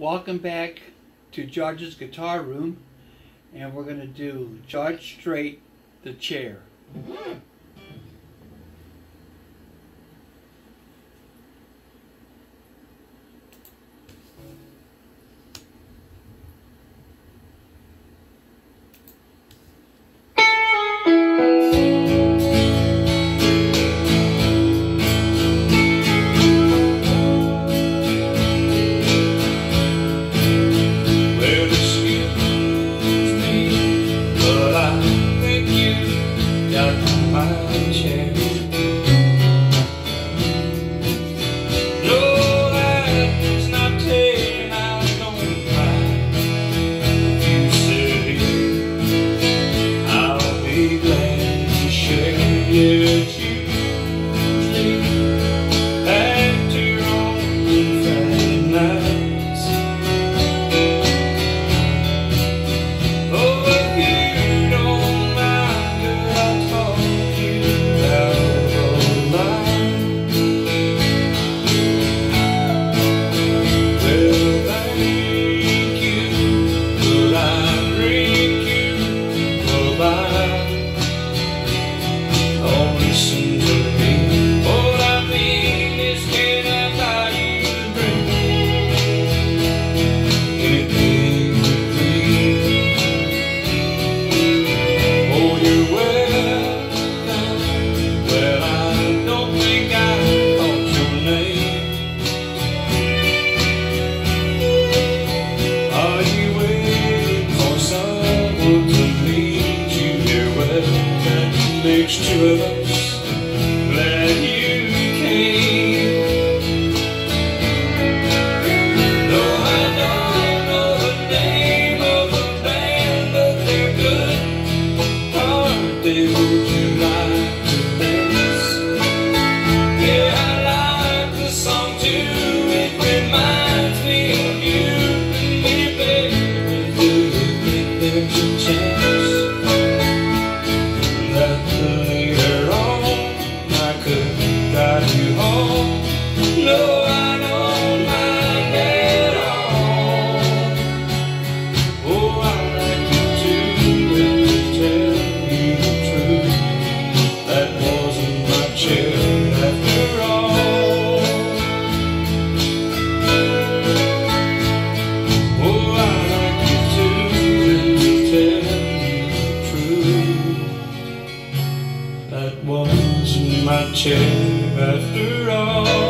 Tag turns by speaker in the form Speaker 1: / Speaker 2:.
Speaker 1: Welcome back to George's guitar room and we're going to do George Strait, The Chair.
Speaker 2: Mm-hmm. trust you came. I don't know the name of the band, but they're good. Would you like to dance? Yeah, I like the song too. It reminds me of you. my chair after all.